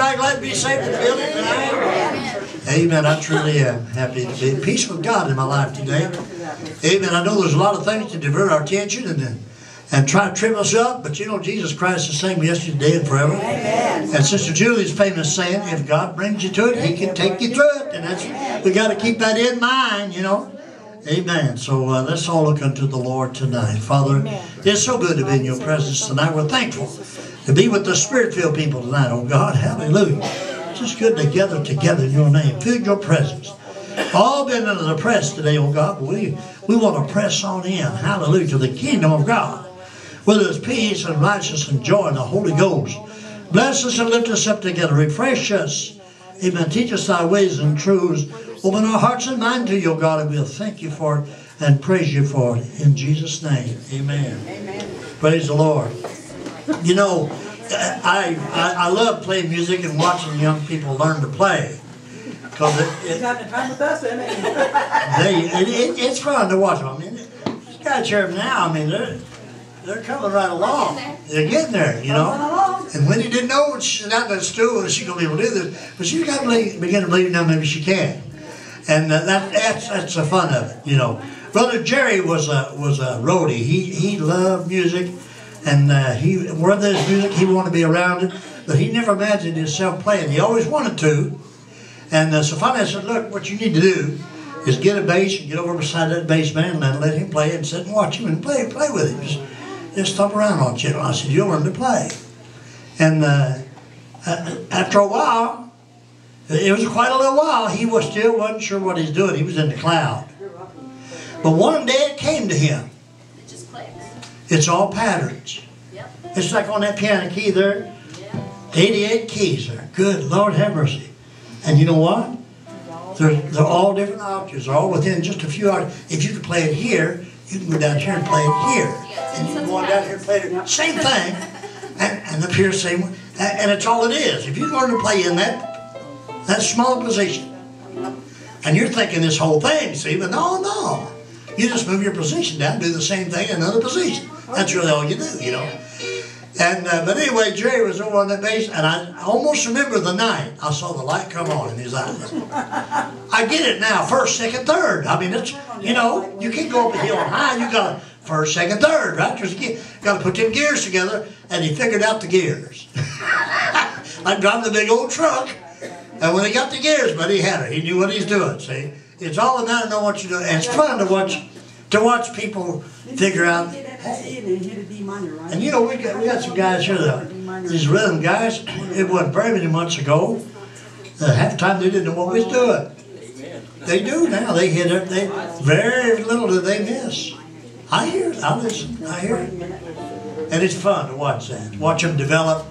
Glad to be saved in the building tonight? Amen. I truly am happy to be at peace with God in my life today. Amen. I know there's a lot of things to divert our attention and uh, and try to trip us up, but you know Jesus Christ is the same yesterday, and forever. Amen. And Sister Julie's famous saying, if God brings you to it, He can take you through it. And that's we got to keep that in mind, you know. Amen. So uh, let's all look unto the Lord tonight. Father, Amen. it's so good to be in your presence tonight. We're thankful to be with the Spirit-filled people tonight, oh God. Hallelujah. It's just good to gather together in your name. Feel your presence. All been under the press today, oh God, we, we want to press on in, hallelujah, to the kingdom of God. Where there's peace and righteousness and joy in the Holy Ghost. Bless us and lift us up together. Refresh us. Amen. Teach us thy ways and truths. Open our hearts and mind to you, God, and we'll thank you for it and praise you for it. In Jesus' name, amen. Amen. Praise the Lord. You know, I, I, I love playing music and watching young people learn to play. Because it, it, time with us, isn't it? they, it, it, it's fun to watch them. I mean, you got to cheer them now, I mean, they're, they're coming right along. They're getting there, you know. And when he didn't know she's out in that stool and she's going to be able to do this, but she's got to begin to believe now maybe she can and that, that's that's the fun of it, you know. Brother Jerry was a was a roadie. He he loved music, and uh, he where there's music, he wanted to be around it. But he never imagined himself playing. He always wanted to. And uh, so finally, I said, "Look, what you need to do is get a bass and get over beside that bass man and let him play and sit and watch him and play play with him. Just, just stomp around on it." I said, "You'll learn to play." And uh, after a while, it was quite a little while. He was still wasn't sure what he's doing. He was in the cloud. But one day it came to him. It just clicks. It's all patterns. Yep. It's like on that piano key there. Yeah. 88 keys there. Good Lord have mercy. And you know what? They're, they're all different octaves. They're all within just a few hours. If you could play it here, you can go down here and play it here. And you can go on down here and play it. Same thing. And, and up here, same way. And it's all it is. If you learn to play in that that small position. And you're thinking this whole thing, see, but no, no. You just move your position down, do the same thing in another position. That's really all you do, you know. And uh, but anyway, Jerry was over on that bass, and I almost remember the night I saw the light come on in his eyes. I get it now, first, second, third. I mean, it's you know, you can't go up a hill and high. You got first, second, third, right? You got to put them gears together, and he figured out the gears. I drive the big old truck. And when he got the gears, but he had it. He knew what he's doing. See, it's all about knowing what you're doing. And it's fun to watch to watch people figure out. And you know, we got we got some guys here that these rhythm guys. It wasn't very many months ago. Uh, half the time they didn't know what we was doing. They do now. They hit it. They very little do they miss. I hear it. I listen. I hear it. And it's fun to watch that. Watch them develop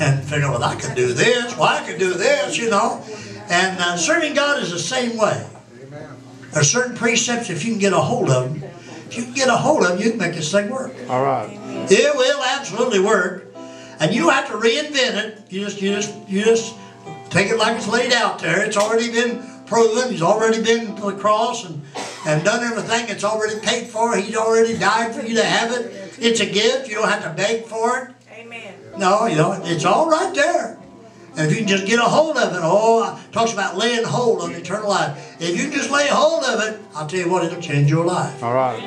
and figure, well, I can do this, well, I can do this, you know. And uh, serving God is the same way. There are certain precepts, if you can get a hold of them, if you can get a hold of them, you can make this thing work. All right. It will absolutely work. And you don't have to reinvent it. You just, you just, you just take it like it's laid out there. It's already been proven. He's already been to the cross and, and done everything. It's already paid for. He's already died for you to have it. It's a gift. You don't have to beg for it. No, you know, it's all right there. And if you can just get a hold of it, oh, it talks about laying hold on eternal life. If you just lay hold of it, I'll tell you what, it'll change your life. All right.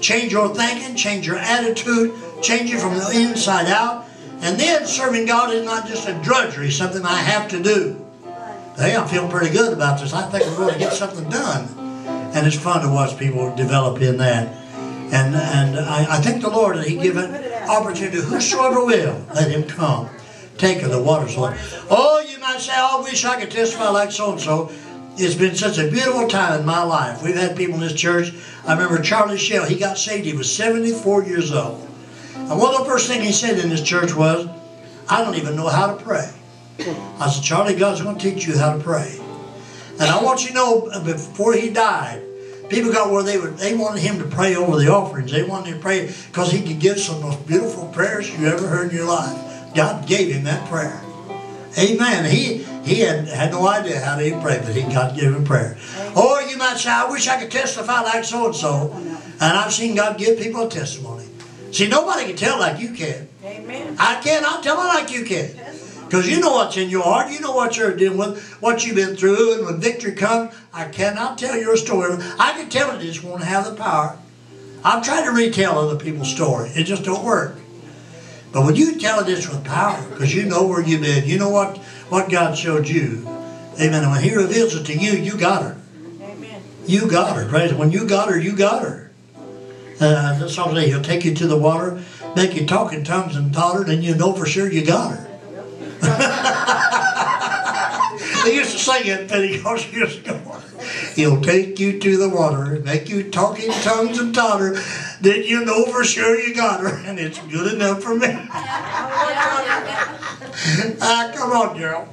Change your thinking, change your attitude, change it from the inside out. And then serving God is not just a drudgery, something I have to do. Hey, I'm feeling pretty good about this. I think we're going to get something done. And it's fun to watch people develop in that. And and I, I thank the Lord that He given opportunity. Whosoever will, let him come. Take of the waters. Oh, you might say, oh, I wish I could testify like so-and-so. It's been such a beautiful time in my life. We've had people in this church. I remember Charlie Shell. He got saved. He was 74 years old. And one of the first things he said in this church was, I don't even know how to pray. I said, Charlie, God's going to teach you how to pray. And I want you to know, before he died, People got where they were, they wanted him to pray over the offerings. They wanted him to pray because he could give some of the most beautiful prayers you ever heard in your life. God gave him that prayer. Amen. He he had, had no idea how to pray, but he God gave him prayer. Or you might say, I wish I could testify like so and so. And I've seen God give people a testimony. See, nobody can tell like you can. Amen. I cannot tell it like you can. Because you know what's in your heart. You know what you're dealing with, what you've been through, and when victory comes, I cannot tell your story. I can tell it, it just won't have the power. I've tried to retell other people's story. It just don't work. But when you tell it it's with power, because you know where you've been, you know what, what God showed you. Amen. And when He reveals it to you, you got her. Amen. You got her. Praise. When you got her, you got her. Uh, song say He'll take you to the water, make you talk in tongues and totter, then you know for sure you got her. They used to sing it Pentecost years ago. He'll take you to the water, make you talk in tongues and totter, then you know for sure you got her, and it's good enough for me. ah, come on, Gerald.